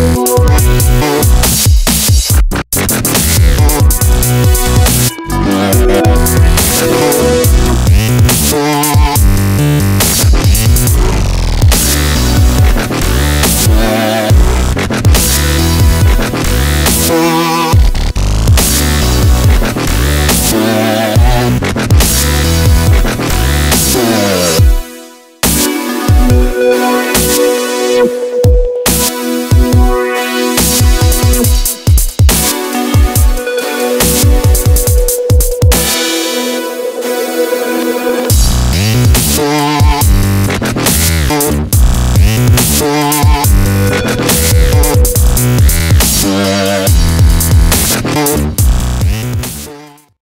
Oh.